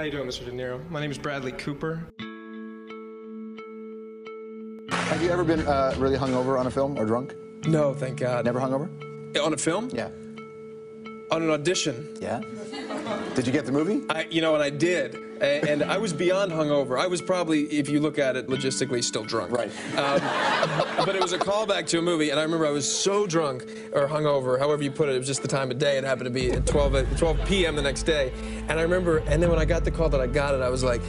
How you doing, Mr. De Niro? My name is Bradley Cooper. Have you ever been uh, really hungover on a film or drunk? No, thank God. Never hungover? On a film? Yeah. On an audition. Yeah. Did you get the movie? I, you know, and I did, and, and I was beyond hungover. I was probably, if you look at it logistically, still drunk. Right. Um, but it was a callback to a movie, and I remember I was so drunk or hungover, however you put it. It was just the time of day. It happened to be at 12 at 12 p.m. the next day, and I remember. And then when I got the call that I got it, I was like.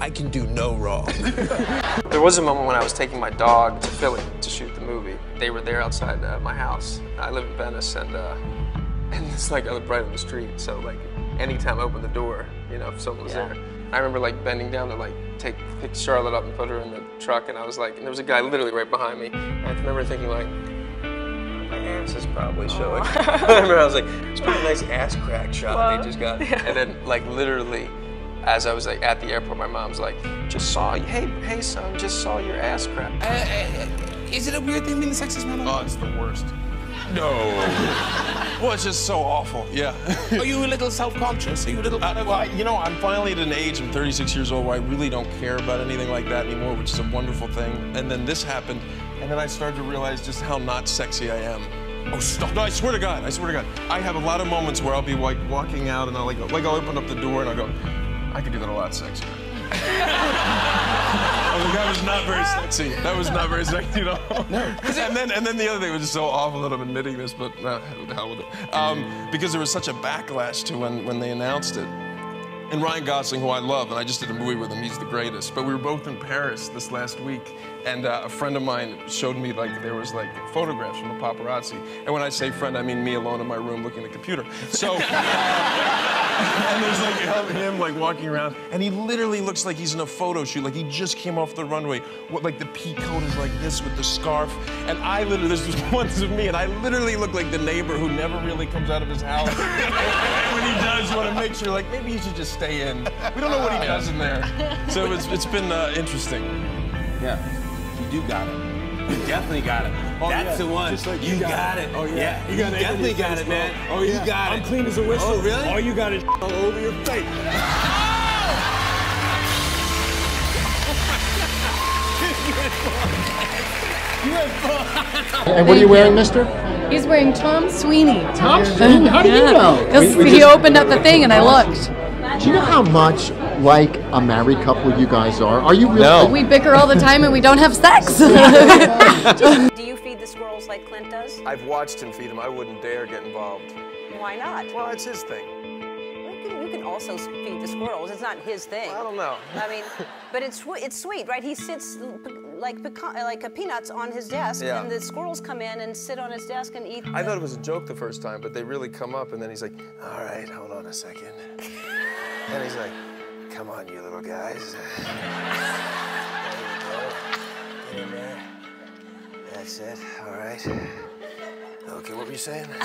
I can do no wrong. there was a moment when I was taking my dog to Philly to shoot the movie. They were there outside uh, my house. I live in Venice, and uh, and it's like I live right on the street. So like, anytime I open the door, you know, if someone was Yeah. there, I remember like bending down to like take pick Charlotte up and put her in the truck, and I was like, and there was a guy literally right behind me. And I remember thinking like, my ass is probably oh. showing. I remember I was like, it's pretty nice ass crack shot they just got, and then like literally. As I was like at the airport, my mom's like, "Just saw you. Hey, hey, son, just saw your ass crack." Is it a weird thing being the sexiest man? Oh, it's the worst. No. well, it's just so awful. Yeah. Are you a little self-conscious? Are you a little? Uh, well, I- you know, I'm finally at an age, I'm 36 years old, where I really don't care about anything like that anymore, which is a wonderful thing. And then this happened, and then I started to realize just how not sexy I am. Oh, stop. No, I swear to God, I swear to God. I have a lot of moments where I'll be like walking out and I'll like, go- like I'll open up the door and I'll go, I could do that a lot sexier. I was like, that was not very sexy. That was not very sexy, you know? No. And then, and then the other thing was just so awful that I'm admitting this, but uh, the hell with it. Um, because there was such a backlash to when, when they announced it. And Ryan Gosling, who I love, and I just did a movie with him, he's the greatest. But we were both in Paris this last week, and uh, a friend of mine showed me like there was like photographs from the paparazzi. And when I say friend, I mean me alone in my room looking at the computer. So, and there's like him like walking around, and he literally looks like he's in a photo shoot, like he just came off the runway. What like the pea coat is like this with the scarf, and I literally this just ones of me, and I literally look like the neighbor who never really comes out of his house. and when he does, you want to make sure like maybe he should just stay in. We don't know what he does in there, so it's it's been uh, interesting. Yeah, you do got it. You definitely got it. Oh, That's the one. like you you got got it. it. Oh, yeah. Yeah, You you, got it. definitely got it, man. Oh, yeah. You got it. I'm it. clean as a whistle. Oh, really? All you got is all over your face. You had fun. You had fun. And what are you wearing, mister? He's wearing Thom Sweeney. Thom Sweeney? How do you know? Because We- we he just- opened up the thing and I looked. Do you know how much like a married couple you guys are? Are you really? No. We bicker all the time and we don't have sex. Do you feed the squirrels like Clint does? I've watched him feed them. I wouldn't dare get involved. Why not? Well, it's his thing. You can, you can also feed the squirrels. It's not his thing. I don't know. I mean, but it's it's sweet, right? He sits like pecan- like a peanuts on his desk, Yeah. and the squirrels come in and sit on his desk and eat. I thought it was a joke the first time, but they really come up, and then he's like, "All right, hold on a second. and he's like, "Come on, you little guys. There you go. Get in there. That's it. All right. Okay, what were you saying?"